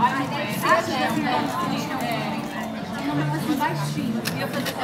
A gente, né? É um baixinho. Eu falei,